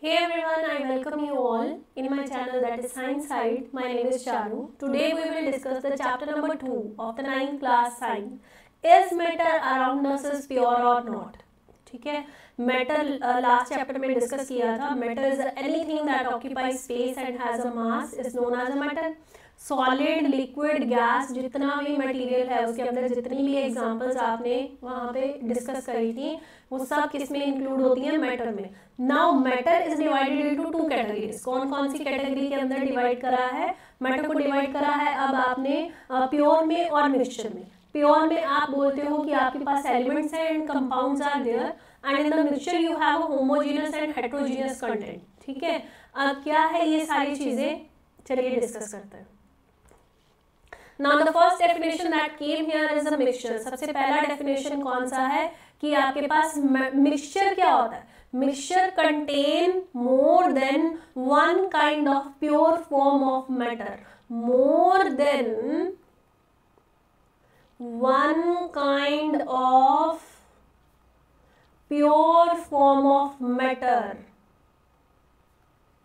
Hey everyone, I welcome you all in my channel that is Science Side. My name is Charu. Today we will discuss the chapter number 2 of the 9th class Science. Is matter around us is pure or not? ठीक है matter last chapter में discuss किया था matter is anything that occupy space and has a mass is known as a matter solid liquid gas जितना भी material है, उसके अंदर जितनी भी एग्जांपल्स आपने वहाँ पे डिस्कस करी थी, वो सब किसमें इंक्लूड होती हैं? मैटर में। Now matter is divided into two categories कौन कौन सी कैटेगरी के अंदर डिवाइड करा है? मैटर को डिवाइड करा है अब आपने प्योर में और मिक्सचर में। प्योर में आप बोलते हो कि आपके पास एलिमेंट्स हैं and compounds are there and in the mixture you have homogeneous and heterogeneous content ठीक है? अब क्या है ये सारी चीज़ें? चलिए डिस्कस करते हैं। Now the first definition that came here is a mixture सबसे पहला डेफिनेशन कौन सा है? कि आपके पास मिक्सचर क्या होता है? Mixture contain more than one kind of pure form of matter more than one kind of pure form of matter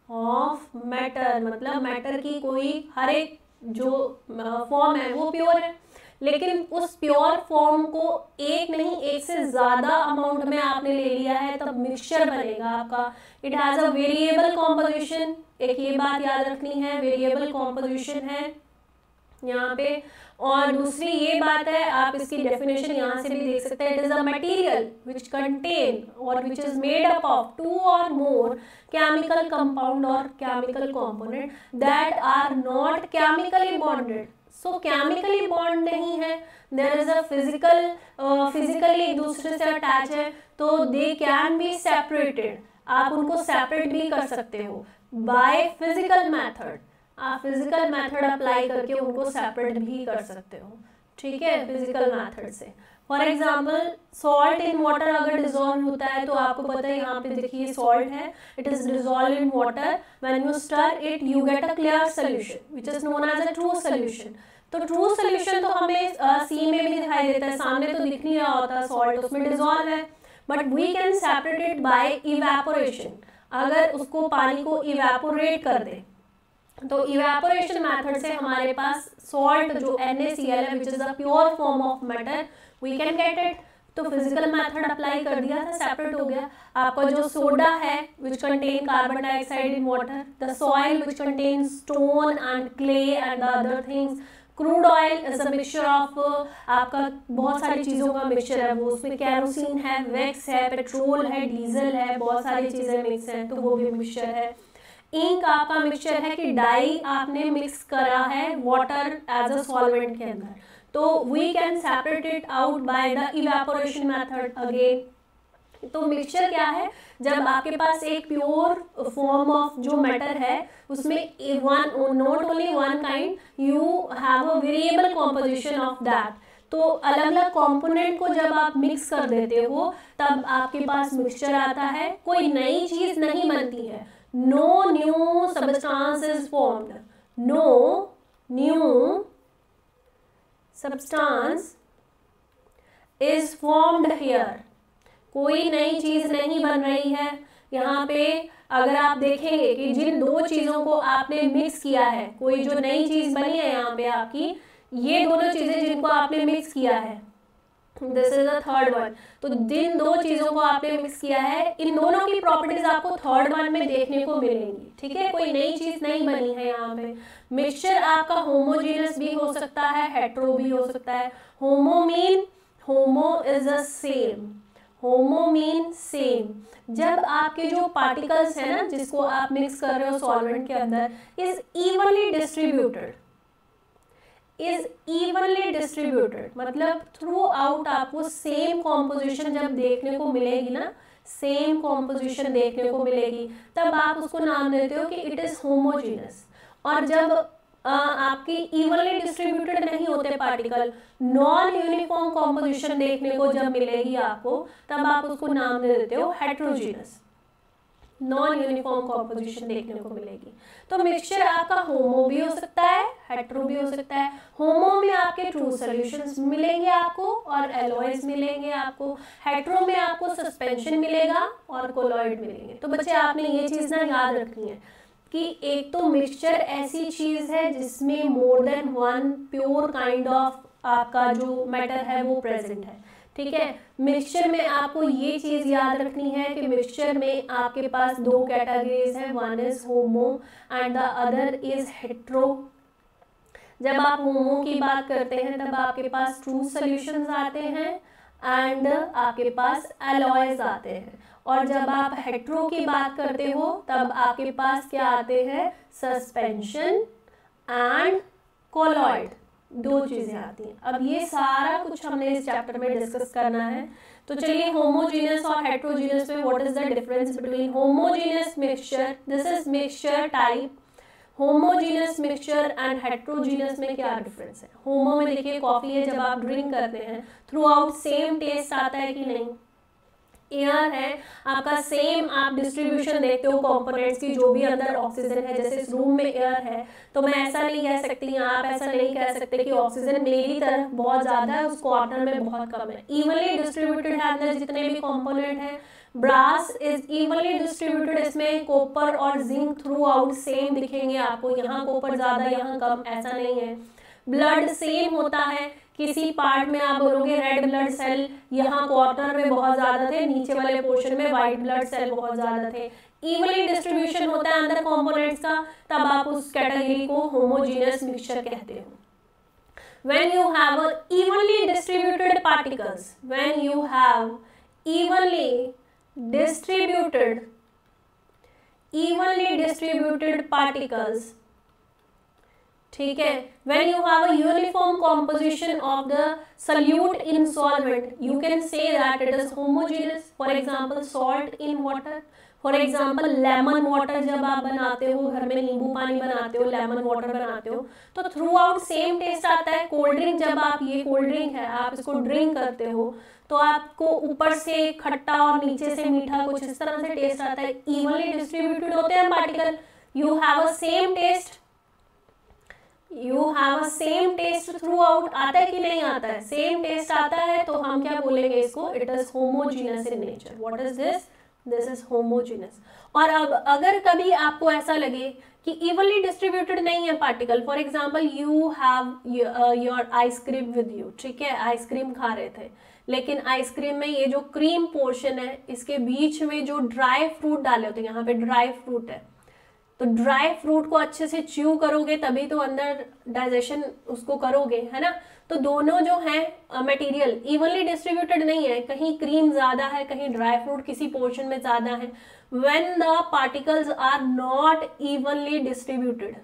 of matter मतलब मैटर की कोई हर एक जो फॉर्म है, वो प्योर है। लेकिन उस प्योर फॉर्म को एक नहीं, एक से ज़्यादा अमाउंट में आपने ले लिया है, तब मिक्सचर बनेगा आपका। It has a variable composition एक ये बात याद रखनी है वेरिएबल कॉम्पोजिशन है। यहाँ पे। और दूसरी ये बात है, आप इसकी डेफिनेशन यहाँ से भी देख सकते हैं। It is a material which contain or which is made up of two or more chemical compound or chemical component that are not chemically bonded so chemically bond नहीं है। There is a physical physically एक दूसरे से attach है। तो they can be separated आप उनको separate भी कर सकते हो। बाय फ़िज़िकल मैथड आप फ़िज़िकल मेथड अप्लाई करके उनको सेपरेट भी कर सकते हो। ठीक है? फ़िज़िकल मेथड से। For example salt in water अगर डिजोल्व होता है तो आपको पता है, यहाँ पे देखिए सॉल्ट है। It is dissolve in water when you stir it you get a clear solution which is known as a true solution तो ट्रू सोल्यूशन तो हमें सी में भी दिखाई देता है। सामने तो दिख नहीं रहा होता सॉल्ट उसमें डिजोल्व है। But we can separate it by evaporation अगर उसको पानी को इवेपोरेट कर दे तो इवेपोरेशन मेथड से हमारे पास सॉल्ट जो NaCl है which is a pure form of matter we can get it तो फ़िज़िकल मेथड अप्लाई कर दिया था सेपरेट हो गया। आपका जो सोडा है which contain carbon dioxide in water the soil which contain stone and clay and the other things crude oil is a mixture of आपका बहुत सारी चीज़ों का मिक्सचर है। वो उसमें कैरोसिन है वैक्स है पेट्रोल है डीजल है, बहुत सारी चीज़ें मिक्स हैं तो वो भी मिक्सचर है। इंक आपका मिक्सचर है कि डाई आपने मिक्स करा है वाटर एज अ सॉल्वेंट के अंदर। तो we can separate it out by the evaporation method again तो मिक्सचर क्या है? जब आपके पास एक प्योर फॉर्म ऑफ़ जो मैटर है, उसमें one not only one kind you have a variable composition of that तो अलग अलग कंपोनेंट को जब आप मिक्स कर देते हो, तब आपके पास मिक्सचर आता है, कोई नई चीज़ नहीं बनती है। No new substance is formed. No new substance is formed here. कोई नई चीज़ नहीं बन रही है। यहाँ पे अगर आप देखेंगे कि जिन दो चीज़ों को आपने मिक्स किया है, कोई जो नई चीज़ बनी है यहाँ पे आपकी, ये दोनों चीज़ें जिनको आपने मिक्स किया है this is the third one तो जिन दो चीज़ों को आपने मिक्स किया है, इन दोनों की प्रॉपर्टीज़ आपको थर्ड वन में देखने को मिलेंगी। ठीक है? कोई नई चीज़ नहीं बनी है यहाँ पे। मिक्सचर आपका होमोजीनियस भी हो सकता है हेट्रो भी हो सकता है। Homo mean homo is a same homo mean same जब आपके जो पार्टिकल्स है ना, जिसको आप मिक्स कर रहे हो सॉल्वेंट के अंदर is evenly distributed is evenly distributed मतलब थ्रू आउट आपको सेम कॉम्पोजिशन जब देखने को मिलेगी ना सेम कॉम्पोजिशन देखने को मिलेगी तब आप उसको नाम देते हो कि इट इज़ होमोजीनस और जब आ, आपकी इवनली डिस्ट्रीब्यूटेड नहीं होते पार्टिकल नॉन यूनिफॉर्म कॉम्पोजिशन देखने को जब मिलेगी आपको तब आप उसको नाम दे देते हो हेट्रोजीनस नॉन यूनिफॉर्म कॉम्पोजिशन देखने को मिलेगी. तो मिक्सचर आपका होमो भी हो सकता है हेट्रो भी हो सकता है। होमो में आपके ट्रू सॉल्यूशंस मिलेंगे आपको और एलॉयज मिलेंगे आपको। हेट्रो में आपको सस्पेंशन मिलेगा और कोलॉइड मिलेंगे। तो बच्चे, आपने ये चीज़ ना याद रखनी है कि एक तो मिक्सचर ऐसी चीज़ है जिसमें more than one pure kind of आपका जो मैटर है वो प्रेजेंट है। ठीक है? मिक्सचर में आपको ये चीज़ याद रखनी है कि मिक्सचर में आपके पास दो कैटेगरीज हैं। One is homo and the other is hetero जब आप होमो की बात करते हैं, तब आपके पास ट्रू सॉल्यूशंस आते हैं एंड आपके पास एलॉयज आते हैं। और जब आप हेट्रो की बात करते हो, तब आपके पास क्या आते हैं? सस्पेंशन एंड कोलॉइड दो चीज़ें आती हैं। अब ये सारा कुछ हमने इस चैप्टर में डिस्कस करना है। तो चलिए होमोजीनियस और हेट्रोजीनियस में what is the difference between homogeneous mixture this is mixture type homogeneous mixture and heterogeneous में क्या डिफरेंस है? होमो में देखिए कॉफ़ी है, जब आप ड्रिंक करते हैं थ्रू आउट सेम टेस्ट आता है कि नहीं? एयर है, आपका सेम आप डिस्ट्रीब्यूशन देखते हो कंपोनेंट्स की, जो भी अंदर ऑक्सीजन है, जैसे इस रूम में एयर है तो मैं ऐसा नहीं कह सकती, आप ऐसा नहीं कह सकते कि ऑक्सीजन मेरी तरफ़ बहुत ज़्यादा है, उस क्वार्टर में बहुत कम है। इवनली डिस्ट्रीब्यूटेड है, अंदर जितने भी कॉम्पोनेंट है ब्रास इज़ इवनली डिस्ट्रीब्यूटेड, इसमें कॉपर और जिंक थ्रू आउट सेम दिखेंगे आपको। यहाँ कॉपर ज़्यादा, यहाँ कम, ऐसा नहीं है। ब्लड सेम होता है। किसी पार्ट में आप बोलोगे रेड ब्लड सेल यहाँ क्वार्टर में बहुत ज़्यादा थे, नीचे वाले पोर्शन में व्हाइट ब्लड सेल बहुत ज़्यादा थे। इवनली डिस्ट्रीब्यूशन होता है अंदर कंपोनेंट्स का, तब आप उस कैटेगरी को होमोजीनियस मिक्सचर कहते हो। When you have evenly distributed particles, when you have evenly distributed. Evenly distributed particles. ठीक है? When you have a uniform composition of the solute in solvent you can say that it is homogeneous for example salt in water for example lemon water जब आप बनाते हो, घर में नींबू पानी बनाते हो लेमन वॉटर बनाते हो तो थ्रू आउट सेम टेस्ट आता है। कोल्ड ड्रिंक जब आप, ये कोल्ड ड्रिंक है, आप इसको ड्रिंक करते हो तो आपको ऊपर से खट्टा और नीचे से मीठा कुछ इस तरह से टेस्ट आता है। इवनली डिस्ट्रीब्यूटेड होते हैं particle you have a same taste you have a same taste throughout आता है कि नहीं आता है? सेम टेस्ट आता है तो हम क्या बोलेंगे इसको? It is homogeneous in nature what is this this is homogeneous और अब अगर कभी आपको ऐसा लगे कि इवनली डिस्ट्रीब्यूटेड नहीं है particle for example you have your ice cream with you ठीक है? आइसक्रीम खा रहे थे। लेकिन आइसक्रीम में ये जो क्रीम पोर्शन है, इसके बीच में जो ड्राई फ्रूट डाले होते हैं, यहाँ पे ड्राई फ्रूट है। तो ड्राई फ्रूट को अच्छे से च्यू करोगे, तभी तो अंदर डाइजेशन उसको करोगे, है ना? तो दोनों जो है मटेरियल इवनली डिस्ट्रीब्यूटेड नहीं है। कहीं क्रीम ज़्यादा है, कहीं ड्राई फ्रूट किसी पोर्शन में ज़्यादा है। When the particles are not evenly distributed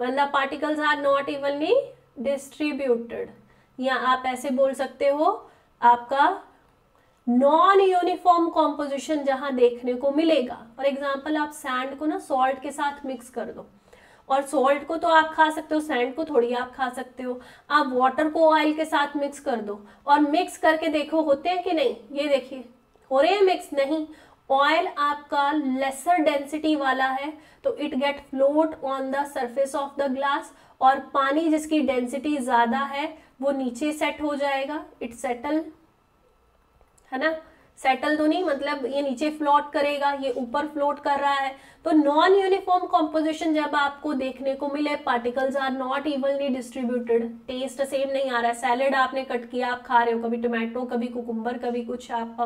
when the particles are not evenly distributed या आप ऐसे बोल सकते हो, आपका नॉन यूनिफॉर्म कॉम्पोजिशन जहाँ देखने को मिलेगा। फॉर एग्ज़ाम्पल आप सैंड को ना सॉल्ट के साथ मिक्स कर दो। और सॉल्ट को तो आप खा सकते हो सैंड को थोड़ी आप खा सकते हो। आप वाटर को ऑयल के साथ मिक्स कर दो। और मिक्स करके देखो, होते हैं कि नहीं? ये देखिए, हो रहे हैं मिक्स नहीं। ऑयल आपका लेसर डेंसिटी वाला है तो it get float on the surface of the glass और पानी जिसकी डेंसिटी ज़्यादा है वो नीचे सेट हो जाएगा. इट सेटल है ना? सेटल तो नहीं मतलब ये नीचे फ्लोट करेगा, ये ऊपर फ्लोट कर रहा है. तो नॉन यूनिफॉर्म कॉम्पोजिशन जब आपको देखने को मिले particles are not evenly distributed taste same नहीं आ रहा है. सैलेड आपने कट किया, आप खा रहे हो. कभी टोमेटो कभी कुकुम्बर कभी कुछ आप,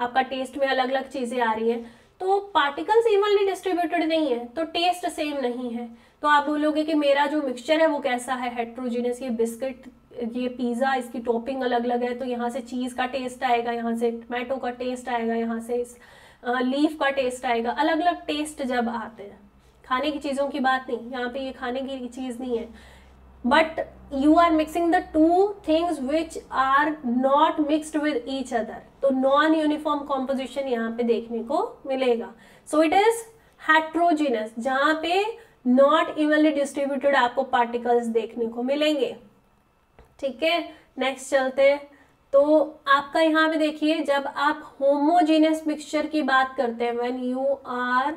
आपका टेस्ट में अलग अलग चीज़ें आ रही हैं. तो पार्टिकल्स इवनली डिस्ट्रीब्यूटेड नहीं है. तो टेस्ट सेम नहीं है. तो आप बोलोगे कि मेरा जो मिक्सचर है वो कैसा है? हेट्रोजीनियस ये बिस्किट ये पिज़्ज़ा इसकी टॉपिंग अलग अलग है तो यहाँ से चीज़ का टेस्ट आएगा, यहाँ से टमाटो का टेस्ट आएगा, यहाँ से लीफ का टेस्ट आएगा। अलग अलग टेस्ट जब आते हैं। खाने की चीज़ों की बात नहीं, यहाँ पे ये खाने की चीज़ नहीं है। But you are mixing the two things which are not mixed with each other तो नॉन यूनिफॉर्म कॉम्पोजिशन यहाँ पे देखने को मिलेगा। सो इट इज़ हेट्रोजिनस जहाँ पे नॉट इवनली डिस्ट्रीब्यूटेड आपको पार्टिकल्स देखने को मिलेंगे। ठीक है? नेक्स्ट चलते हैं। तो आपका यहाँ पे देखिए, जब आप होमोजीनियस मिक्सचर की बात करते हैं व्हेन यू आर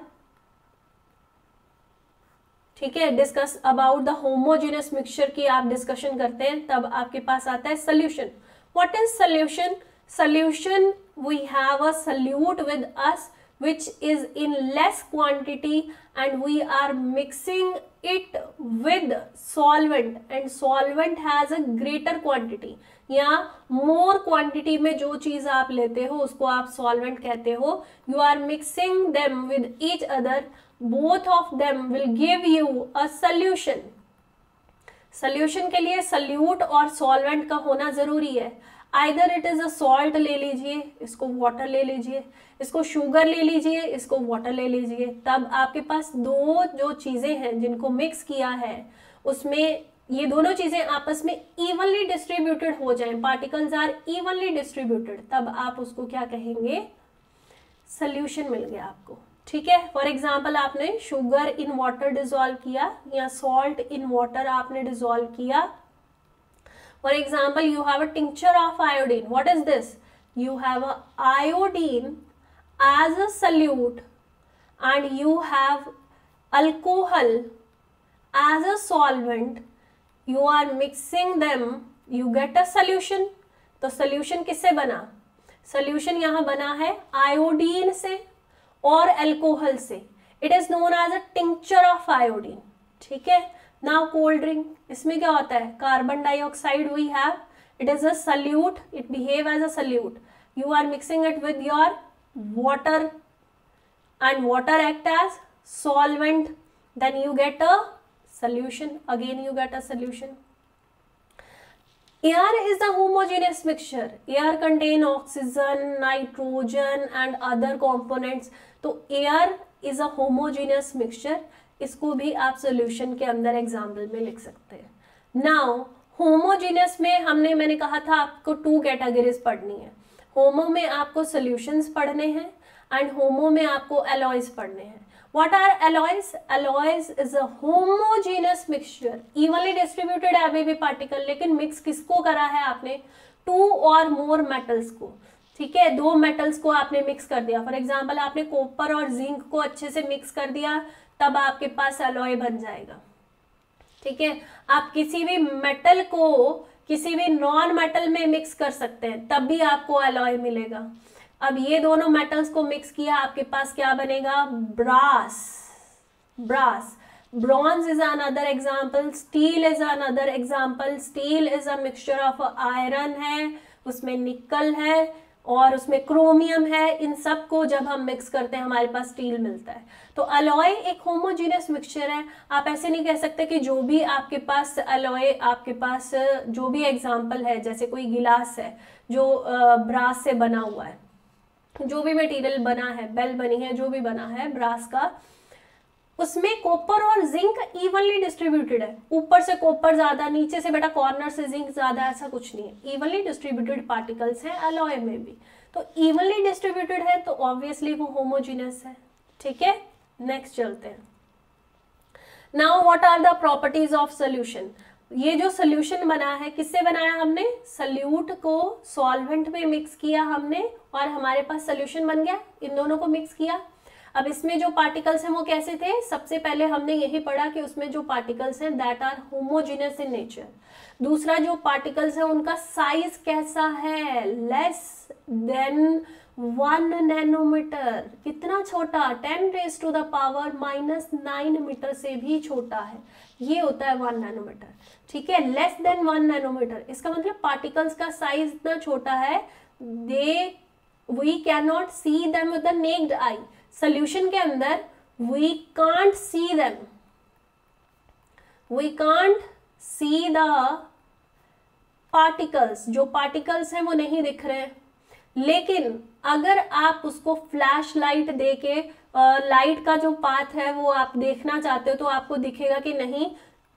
ठीक है discuss about the homogeneous mixture की आप डिस्कशन करते हैं, तब आपके पास आता है solution what is solution solution we have a solute with us which is in less quantity and we are mixing it with solvent and solvent has a greater quantity. या मोर क्वांटिटी में जो चीज़ आप लेते हो, उसको आप solvent कहते हो you are mixing them with each other both of them will give you a solution solution के लिए सल्यूट और सॉल्वेंट का होना ज़रूरी है। Either it is a salt ले लीजिए, इसको वाटर ले लीजिए, इसको शुगर ले लीजिए, इसको वाटर ले लीजिए। तब आपके पास दो जो चीज़ें हैं जिनको मिक्स किया है, उसमें ये दोनों चीज़ें आपस में इवनली डिस्ट्रीब्यूटेड हो जाएँ। पार्टिकल्स आर इवनली डिस्ट्रीब्यूटेड तब आप उसको क्या कहेंगे? सल्यूशन मिल गया आपको। ठीक है? फॉर एग्ज़ाम्पल आपने शुगर इन वाटर डिजोल्व किया या सॉल्ट इन वाटर आपने डिजोल्व किया। For example you have a tincture of iodine what is this you have a iodine as a solute and you have alcohol as a solvent. You are mixing them. You get a solution. तो solution किससे बना? Solution यहाँ बना है iodine से और alcohol से. It is known as a tincture of iodine ठीक है? नाउ कोल्ड ड्रिंक इसमें क्या होता है? Carbon dioxide we have it is a solute it behave as a solute you are mixing it with your water and water act as solvent then you get a solution again you get a solution air is the homogeneous mixture. Air contain oxygen, nitrogen, and other components. So, air is a homogeneous mixture. इसको भी आप solution के अंदर example में लिख सकते हैं। Now homogeneous में हमने, मैंने कहा था आपको टू कैटेगरीज पढ़नी है। होमो में आपको सोल्यूशंस पढ़ने हैं एंड होमो में आपको एलॉयज पढ़ने हैं। What are alloys? Alloys is a homogeneous mixture, evenly distributed है अभी भी पार्टिकल लेकिन मिक्स किसको करा है आपने? टू और मोर मेटल्स को। ठीक है? दो मेटल्स को आपने मिक्स कर दिया। फॉर एग्ज़ाम्पल आपने कॉपर और जिंक को अच्छे से मिक्स कर दिया। तब आपके पास अलॉय बन जाएगा। ठीक है? आप किसी भी मेटल को किसी भी नॉन मेटल में मिक्स कर सकते हैं, तब भी आपको अलॉय मिलेगा। अब ये दोनों मेटल्स को मिक्स किया, आपके पास क्या बनेगा? Brass brass bronze is another example steel is another example steel is a mixture of iron है, उसमें निकल है और उसमें क्रोमियम है, इन सबको जब हम मिक्स करते हैं, हमारे पास स्टील मिलता है। तो अलॉय एक होमोजीनियस मिक्सचर है। आप ऐसे नहीं कह सकते कि जो भी आपके पास अलॉय आपके पास जो भी एग्ज़ाम्पल है, जैसे कोई गिलास है, जो ब्रास से बना हुआ है। जो भी मटेरियल बना है बेल बनी है, जो भी बना है ब्रास का उसमें कॉपर और जिंक इवनली डिस्ट्रीब्यूटेड है। ऊपर से कॉपर ज़्यादा, नीचे से बेटा कॉर्नर से जिंक ज़्यादा, ऐसा कुछ नहीं है। इवनली डिस्ट्रीब्यूटेड पार्टिकल्स हैं अलॉय में भी। तो इवनली डिस्ट्रीब्यूटेड है तो ऑब्वियसली वो होमोजीनियस है। ठीक है? नेक्स्ट चलते हैं। Now what are the properties of solution ये जो सोल्यूशन बना है, किससे बनाया हमने? सल्यूट को सॉल्वेंट में मिक्स किया हमने और हमारे पास सोल्यूशन बन गया। इन दोनों को मिक्स किया। अब इसमें जो पार्टिकल्स हैं वो कैसे थे? सबसे पहले हमने यही पढ़ा कि उसमें जो पार्टिकल्स हैं that are homogeneous in nature दूसरा जो पार्टिकल्स है, उनका साइज़ कैसा है? लेस देन वन नैनोमीटर कितना छोटा? Ten raise to the power minus nine meter से भी छोटा है। ये होता है वन नैनोमीटर ठीक है? लेस देन वन नैनोमीटर इसका मतलब पार्टिकल्स का साइज़ इतना छोटा है they we can not see them with the naked eye solution के अंदर we can't see them we can't see the particles जो पार्टिकल्स हैं, वो नहीं दिख रहे लेकिन, अगर आप उसको फ्लैश लाइट दे के लाइट का जो पाथ है, वो आप देखना चाहते हो तो आपको दिखेगा कि नहीं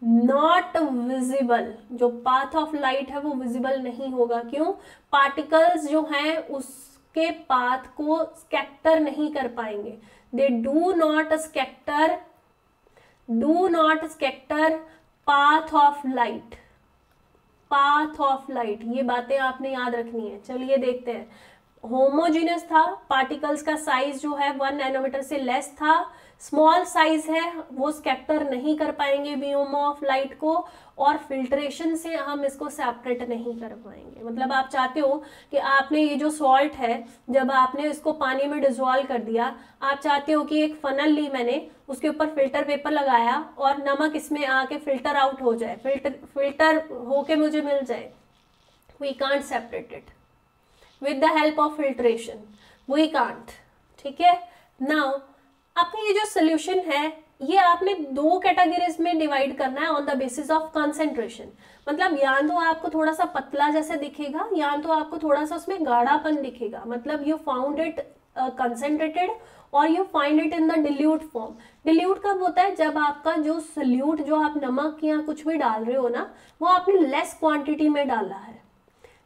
नॉट विजिबल जो पाथ ऑफ़ लाइट है, वो विजिबल नहीं होगा। क्यों? पार्टिकल्स जो हैं उसके पाथ को स्कैक्टर नहीं कर पाएँगे। They do not scatter do not scatter path of light path of light ये बातें आपने याद रखनी है। चलिए देखते हैं। होमोजीनियस था, पार्टिकल्स का साइज़ जो है वन नैनोमीटर से लेस था स्मॉल साइज़ है, वो स्कैप्टर नहीं कर पाएँगे बीओम ऑफ़ लाइट को और फिल्ट्रेशन से हम इसको सेपरेट नहीं कर पाएँगे। मतलब आप चाहते हो कि आपने ये जो सॉल्ट है, जब आपने इसको पानी में डिजोल्व कर दिया, आप चाहते हो कि एक फनल ली मैंने, उसके ऊपर फ़िल्टर पेपर लगाया और नमक इसमें आके फ़िल्टर आउट हो जाए फ़िल्टर फ़िल्टर होके मुझे मिल जाए we can't separate it with the help of filtration we can't ठीक है? नाउ आपका ये जो सोल्यूशन है, ये आपने दो कैटेगरीज में डिवाइड करना है on the basis of concentration मतलब या तो आपको थोड़ा सा पतला जैसे दिखेगा, या तो आपको थोड़ा सा उसमें गाढ़ापन दिखेगा. मतलब यू फाउंड इट कंसेंट्रेटेड और you find it in the dilute form dilute कब होता है? जब आपका जो सल्यूट जो आप नमक या कुछ भी डाल रहे हो ना, वो आपने लेस क्वांटिटी में डाला है.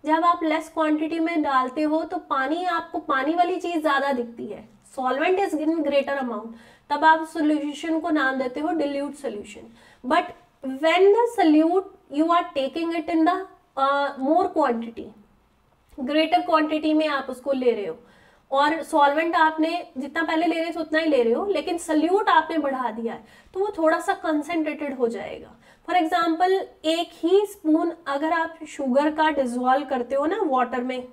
जब आप लेस क्वांटिटी में डालते हो तो पानी आपको पानी वाली चीज़ ज़्यादा दिखती है। Solvent is in greater amount तब आप सोल्यूशन को नाम देते हो dilute solution but when the solute you are taking it in the more quantity greater quantity में आप उसको ले रहे हो। और सॉल्वेंट आपने जितना पहले ले रहे थे, उतना ही ले रहे हो, लेकिन सल्यूट आपने बढ़ा दिया है तो वो थोड़ा सा कंसेंट्रेटेड हो जाएगा। फॉर एग्ज़ाम्पल एक ही स्पून अगर आप शुगर का डिजोल्व करते हो ना वाटर में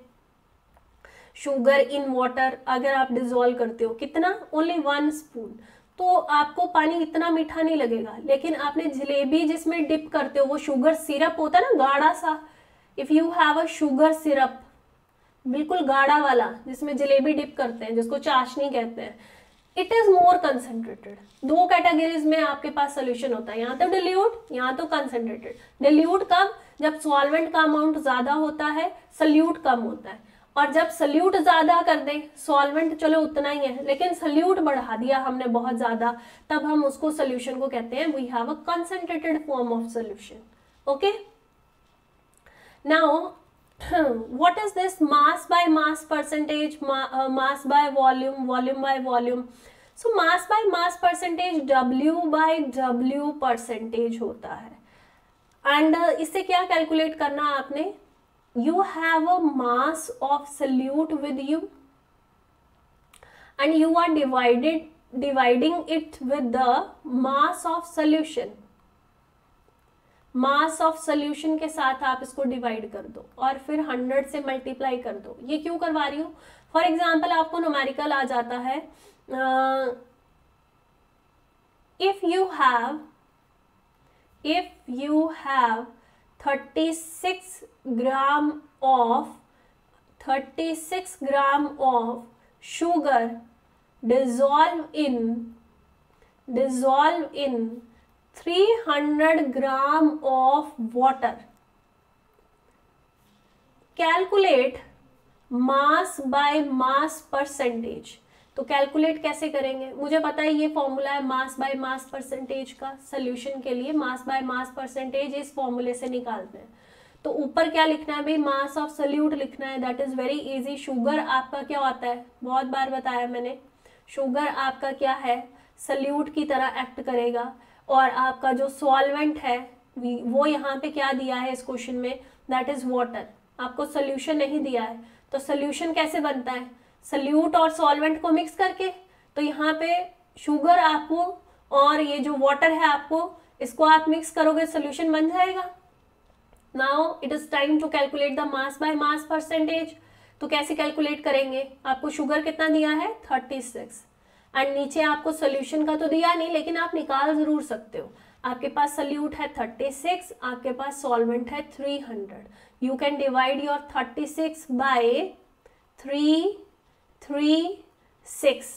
शुगर इन वाटर अगर आप डिजोल्व करते हो, कितना? ओनली वन स्पून तो आपको पानी इतना मीठा नहीं लगेगा, लेकिन आपने जलेबी जिसमें डिप करते हो, वो शुगर सिरप होता है ना, गाढ़ा सा। If you have a sugar syrup बिल्कुल गाढ़ा वाला, जिसमें जलेबी डिप करते हैं, जिसको चाशनी कहते हैं इट इज़ मोर कंसेंट्रेटेड दो कैटेगरीज में आपके पास सोल्यूशन होता है। यहाँ तो डिल्यूट यहाँ तो कंसेंट्रेटेड डिल्यूट कब? जब सॉल्वेंट का अमाउंट ज़्यादा होता है सल्यूट कम होता है। और जब सल्यूट ज़्यादा कर दें सॉल्वेंट चलो उतना ही है, लेकिन सल्यूट बढ़ा दिया हमने बहुत ज़्यादा, तब हम उसको सोल्यूशन को कहते हैं we have a concentrated form of solution okay now what is this mass by mass percentage ma uh, mass by volume volume by volume so mass by mass percentage w by w percentage होता है and uh, इससे क्या calculate करना आपने you have a mass of solute with you and you are divided dividing it with the mass of solution mass of solution के साथ आप इसको डिवाइड कर दो और फिर हंड्रेड से मल्टीप्लाई कर दो। ये क्यों करवा रही हूँ? फॉर एग्ज़ाम्पल आपको नोमेरिकल आ जाता है। If you have if you have thirty six gram of thirty six gram of sugar dissolve in dissolve in 300 gram of water. Calculate mass by mass percentage. तो कैलकुलेट कैसे करेंगे? मुझे पता है ये फॉर्मूला है मास बाय मास परसेंटेज का solution के लिए मास बाय मास परसेंटेज इस फॉर्मूले से निकालते हैं। तो ऊपर क्या लिखना है भाई? मास ऑफ़ सल्यूट लिखना है। That is very easy sugar आपका क्या होता है? बहुत बार बताया मैंने। शुगर आपका क्या है? सल्यूट की तरह एक्ट करेगा। और आपका जो सॉल्वेंट है वो यहाँ पे क्या दिया है इस क्वेश्चन में? दैट इज़ वाटर आपको सोल्यूशन नहीं दिया है। तो सोल्यूशन कैसे बनता है? सल्यूट और सॉल्वेंट को मिक्स करके तो यहाँ पे शुगर आपको और ये जो वाटर है आपको, इसको आप मिक्स करोगे सोल्यूशन बन जाएगा। Now it is time to calculate the mass by mass percentage तो कैसे कैलकुलेट करेंगे? आपको शुगर कितना दिया है? थर्टी सिक्स एंड नीचे आपको सोल्यूशन का तो दिया नहीं, लेकिन आप निकाल ज़रूर सकते हो। आपके पास सल्यूट है थर्टी सिक्स आपके पास सॉल्वेंट है three hundred you can divide your thirty six by three three six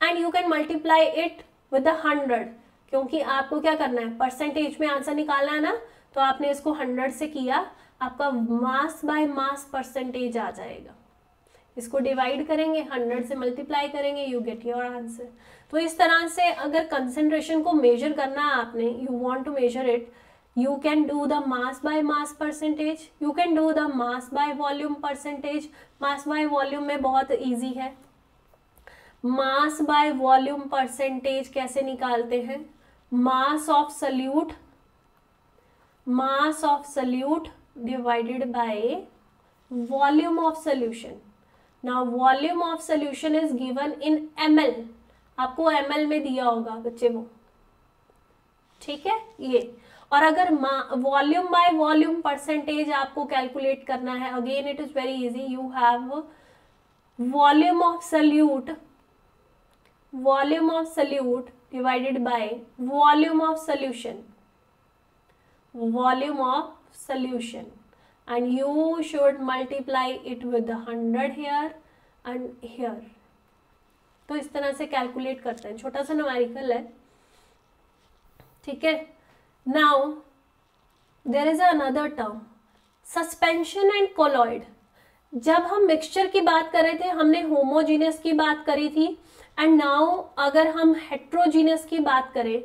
and you can multiply it with hundred क्योंकि आपको क्या करना है? परसेंटेज में आंसर निकालना है ना? तो आपने इसको हंड्रेड से किया, आपका मास बाय मास परसेंटेज आ जाएगा। इसको डिवाइड करेंगे हंड्रेड से मल्टीप्लाई करेंगे यू गेट योर आंसर तो इस तरह से अगर कंसेंट्रेशन को मेजर करना है आपने you want to measure it you can do the mass by mass percentage you can do the mass by volume percentage mass by volume में बहुत ईजी है. मास बाय वॉल्यूम परसेंटेज कैसे निकालते हैं? Mass of solute mass of solute divided by volume of solution now, volume of solution is given in ml आपको ml में दिया होगा, बच्चे वो। ठीक है? ये। और अगर वॉल्यूम बाय वॉल्यूम परसेंटेज आपको कैलकुलेट करना है again it is very easy you have volume of solute volume of solute divided by volume of solution volume of solution and you should multiply it with hundred here and here तो इस तरह से calculate करते हैं। छोटा सा numerical है। ठीक है? Now there is another term suspension and colloid जब हम मिक्सचर की बात कर रहे थे, हमने होमोजीनियस की बात करी थी। एंड नाउ अगर हम हेट्रोजीनियस की बात करें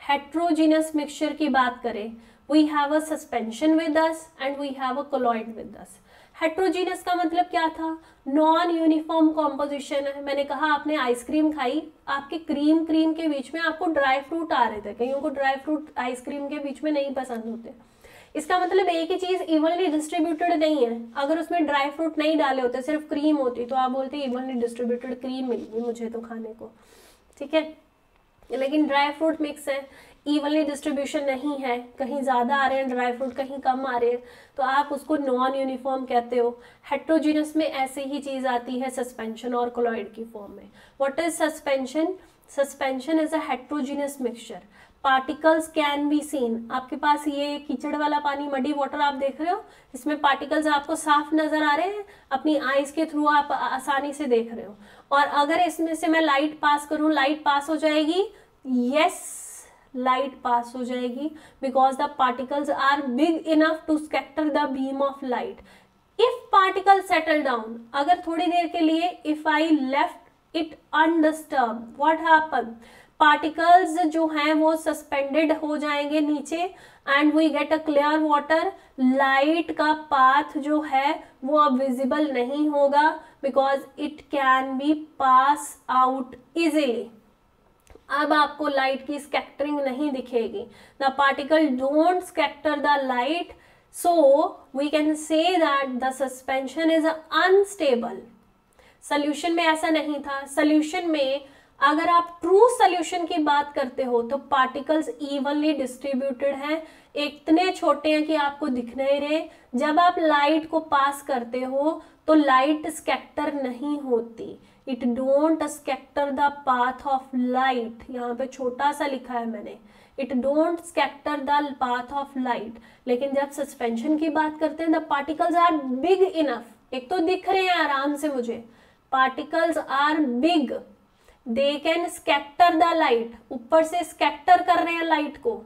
हेट्रोजीनियस मिक्सचर की बात करें we have a suspension with us and we have a colloid with us heterogeneous का मतलब क्या था? नॉन यूनिफॉर्म कॉम्पोजिशन है। मैंने कहा, आपने आइसक्रीम खाई, आपके क्रीम क्रीम के बीच में आपको ड्राई फ्रूट आ रहे थे। कईयों को ड्राई फ्रूट आइसक्रीम के बीच में नहीं पसंद होते। इसका मतलब एक ही चीज़ इवनली डिस्ट्रीब्यूटेड नहीं है। अगर उसमें ड्राई फ्रूट नहीं डाले होते, सिर्फ़ क्रीम होती तो आप बोलते इवनली डिस्ट्रीब्यूटेड क्रीम मिलेगी मुझे तो खाने को। ठीक है? लेकिन ड्राई फ्रूट मिक्स है। इवनली डिस्ट्रीब्यूशन नहीं है कहीं ज़्यादा आ रहे हैं ड्राई फ्रूट कहीं कम आ रहे हैं तो आप उसको नॉन यूनिफॉर्म कहते हो। हेट्रोजीनस में ऐसे ही चीज़ आती है सस्पेंशन और कोलॉइड की फॉर्म में। What is suspension suspension is a mixture particles can be seen आपके पास ये कीचड़ वाला पानी मडी वाटर आप देख रहे हो? इसमें पार्टिकल्स आपको साफ़ नज़र आ रहे हैं अपनी आईज के थ्रू आप आसानी से देख रहे हो। और अगर इसमें से मैं लाइट पास करूँ लाइट पास हो जाएगी? यस yes, लाइट पास हो जाएगी because the particles are big enough to scatter the beam of light if particle settle down अगर थोड़ी देर के लिए if I left it undisturb what happen particles जो हैं वो सस्पेंडेड हो जाएँगे नीचे and we get a clear water light का पाथ जो है वो अब विजिबल नहीं होगा because it can be pass out easily अब आपको लाइट की स्कैक्टरिंग नहीं दिखेगी। The particle don't scatter the light so we can say that the suspension is unstable solution में ऐसा नहीं था। सोल्यूशन में अगर आप ट्रू सोल्यूशन की बात करते हो तो पार्टिकल्स इवनली डिस्ट्रीब्यूटेड हैं। इतने छोटे हैं कि आपको दिख नहीं रहे। जब आप लाइट को पास करते हो तो लाइट स्कैक्टर नहीं होती। It don't scatter the path of light यहाँ पे छोटा सा लिखा है मैंने। It don't scatter the path of light लेकिन जब सस्पेंशन की बात करते हैं the particles are big enough एक तो दिख रहे हैं आराम से मुझे। Particles are big they can scatter the light ऊपर से स्कैक्टर कर रहे हैं लाइट को।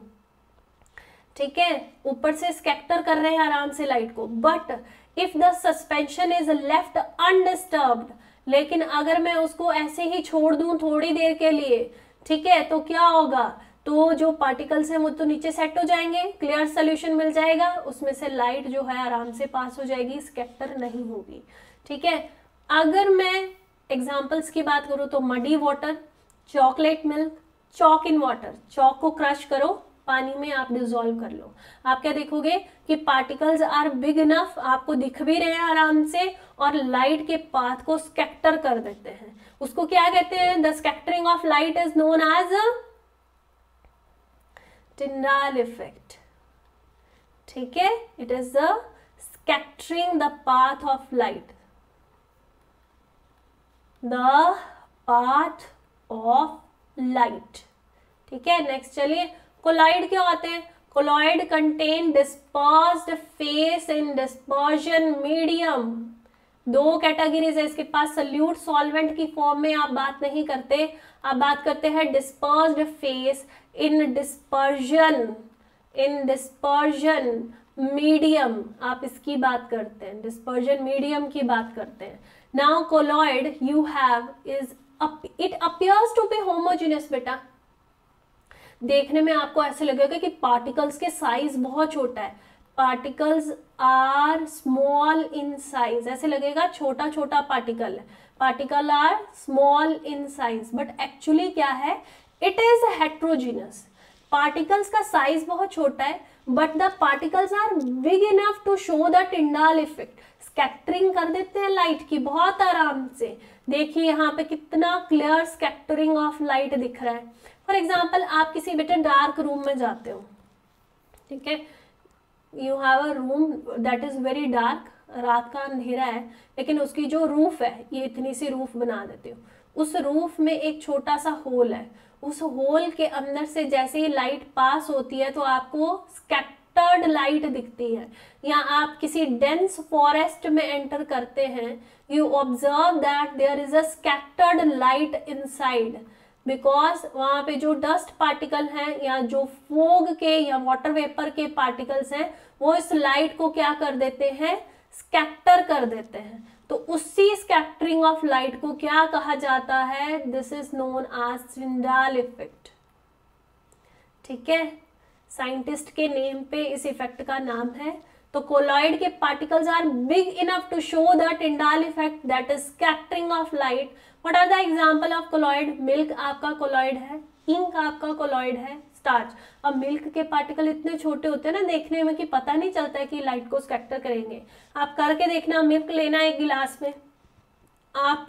ठीक है? ऊपर से स्कैक्टर कर रहे हैं आराम से लाइट को। But if the suspension is left undisturbed लेकिन अगर मैं उसको ऐसे ही छोड़ दूँ थोड़ी देर के लिए, ठीक है तो क्या होगा? तो जो पार्टिकल्स हैं वो तो नीचे सेट हो जाएँगे क्लियर सोल्यूशन मिल जाएगा, उसमें से लाइट जो है आराम से पास हो जाएगी स्कैटर नहीं होगी, ठीक है? अगर मैं एग्जाम्पल्स की बात करूँ तो muddy water chocolate milk chalk in water chalk को क्रश करो पानी में आप डिजोल्व कर लो। आप क्या देखोगे कि पार्टिकल्स आर बिग इनफ आपको दिख भी रहे हैं आराम से और लाइट के पाथ को स्कैक्टर कर देते हैं। उसको क्या कहते हैं? The scattering of light is known as Tyndall effect ठीक है? It is the scattering the path of light the path of light ठीक है? नेक्स्ट चलिए कोलाइड क्या होते हैं? Colloid contain dispersed phase in dispersion medium दो कैटेगरीज है इसके पास सल्यूट सॉल्वेंट की फॉर्म में आप बात नहीं करते। आप बात करते हैं dispersed phase in dispersion in dispersion medium आप इसकी बात करते हैं डिस्पर्जन मीडियम की बात करते हैं। Now colloid you have is it appears to be homogeneous बेटा। देखने में आपको ऐसे लगेगा कि पार्टिकल्स के साइज़ बहुत छोटा है। Particles are small in size ऐसे लगेगा छोटा छोटा पार्टिकल है। Particle are small in size but actually क्या है? इट इज़ हेट्रोजीनस पार्टिकल्स का साइज़ बहुत छोटा है but the particles are big enough to show the Tyndall effect scattering कर देते हैं लाइट की बहुत आराम से। देखिए यहाँ पे कितना क्लियर स्कैटरिंग ऑफ़ लाइट दिख रहा है। फॉर एग्ज़ाम्पल आप किसी बेटे डार्क रूम में जाते हो, ठीक है? You have a room that is very dark रात का अंधेरा है, लेकिन उसकी जो रूफ है, ये इतनी सी रूफ बना देते हो। उस रूफ में एक छोटा सा होल है। उस होल के अंदर से जैसे ही लाइट पास होती है तो आपको स्कैटर्ड लाइट दिखती है। या आप किसी डेंस फॉरेस्ट में एंटर करते हैं you observe that there is a scattered light inside because वहाँ पे जो डस्ट पार्टिकल हैं, या जो फोग के, या वाटर वेपर के पार्टिकल्स हैं, वो इस लाइट को क्या कर देते हैं? स्कैटर कर देते हैं। तो उसी स्कैटरिंग ऑफ़ लाइट को क्या कहा जाता है? This is known as सिंडाल effect ठीक है? साइंटिस्ट के नेम पे इस इफ़ेक्ट का नाम है। तो कोलॉइड के particles are big enough to show the Tyndall effect that is scattering of light what are the example of colloid milk आपका कोलॉइड है इंक आपका कोलॉइड है स्टार्च अब मिल्क के पार्टिकल इतने छोटे होते हैं ना, देखने में कि पता नहीं चलता है कि लाइट को स्कैक्टर करेंगे। आप करके देखना मिल्क लेना एक गिलास में। आप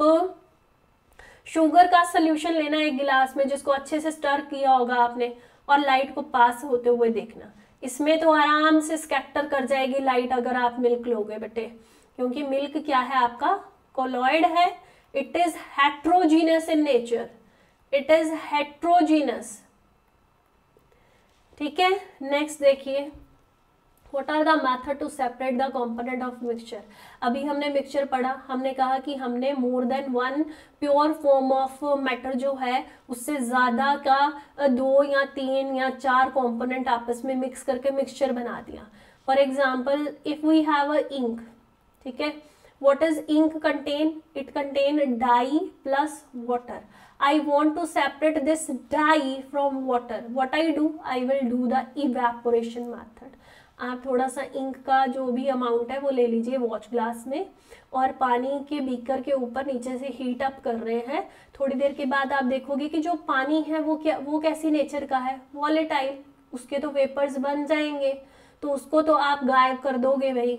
शुगर का सोल्यूशन लेना एक गिलास में, जिसको अच्छे से स्टर किया होगा आपने। और लाइट को पास होते हुए देखना। इसमें तो आराम से स्कैक्टर कर जाएगी लाइट अगर आप मिल्क लोगे बेटे। क्योंकि मिल्क क्या है आपका? कोलॉइड है। It is heterogeneous in nature it is heterogeneous ठीक है? नेक्स्ट देखिए। What are the method to separate the component of mixture अभी हमने मिक्सचर पढ़ा। हमने कहा कि हमने more than one pure form of matter जो है, उससे ज़्यादा का दो या तीन या चार कॉम्पोनेंट आपस में मिक्स करके मिक्सचर बना दिया। For example if we have a ink ठीक है? What is ink contain? It contain dye plus water. I want to separate this dye from water. What i do? I will do the evaporation method. आप थोड़ा सा ink का जो भी amount है वो ले लीजिए वॉच ग्लास में और पानी के बीकर के ऊपर नीचे से हीट अप कर रहे हैं। थोड़ी देर के बाद आप देखोगे कि जो पानी है वो क्या, वो कैसी नेचर का है? वॉलेटाइल उसके तो वेपर्स बन जाएँगे। तो उसको तो आप गायब कर दोगे भाई।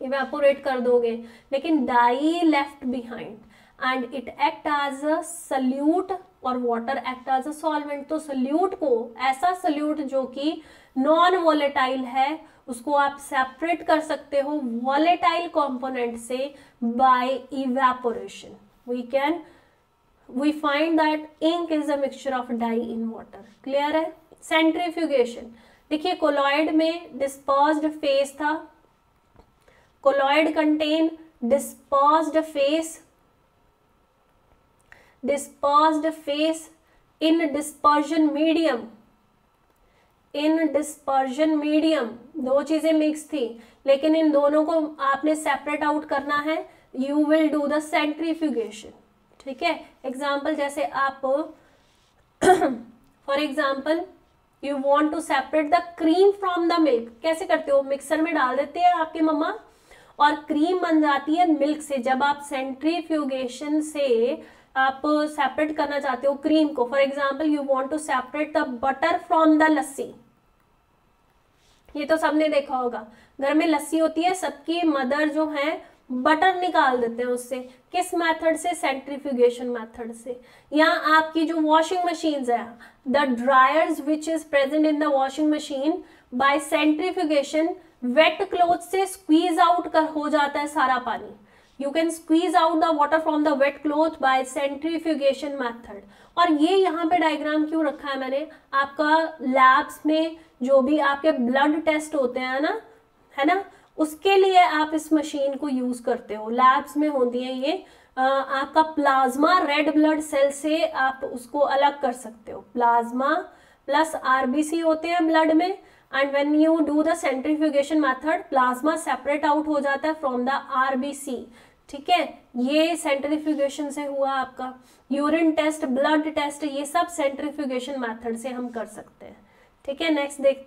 इवेपोरेट कर दोगे। लेकिन dye left behind and it act as a solute और water act as a solvent तो सल्यूट को ऐसा सल्यूट जो कि नॉन वॉलेटाइल है, उसको आप सेपरेट कर सकते हो वॉलेटाइल कंपोनेंट से by evaporation we can we find that ink is a mixture of dye in water clear है? सेंट्रीफ्यूगेशन देखिए कोलॉइड में डिस्पर्स्ड फेस था। Colloid contain dispersed phase dispersed phase in dispersion medium. In dispersion medium दो चीज़ें mix थी, लेकिन इन दोनों को आपने सेपरेट आउट करना है। You will do the centrifugation ठीक है? एग्ज़ाम्पल जैसे आप for example you want to separate the cream from the milk कैसे करते हो? मिक्सर में डाल देते हैं आपकी मम्मा, और क्रीम बन जाती है मिल्क से। जब आप सेंट्रीफ्यूगेशन से आप सेपरेट करना चाहते हो क्रीम को. For example you want to separate the butter from the lassi ये तो सबने देखा होगा. घर में लस्सी होती है, सबकी मदर जो है बटर निकाल देते हैं उससे. किस मेथड से? सेंट्रीफ्यूगेशन मेथड से. या आपकी जो वॉशिंग मशीन है the dryers which is present in the washing machine by centrifugation wet cloth से स्क्वीज आउट कर, हो जाता है सारा पानी. You can squeeze out the water from the wet cloth by centrifugation method और ये यहाँ पे डायग्राम क्यों रखा है मैंने? आपका लैब्स में जो भी आपके ब्लड टेस्ट होते हैं ना, है ना? उसके लिए आप इस मशीन को यूज़ करते हो। लैब्स में होती है ये। आपका प्लाज्मा रेड ब्लड सेल से आप उसको अलग कर सकते हो। प्लाज्मा प्लस आरबीसी होते हैं ब्लड में। And when you do the centrifugation method plasma separate out हो जाता है फ्रॉम द आरबीसी ठीक है? ये सेंट्रीफ्यूगेशन से हुआ आपका। यूरिन टेस्ट ब्लड टेस्ट ये सब सेंट्रीफ्यूगेशन मेथड से हम कर सकते हैं। ठीक है? नेक्स्ट देख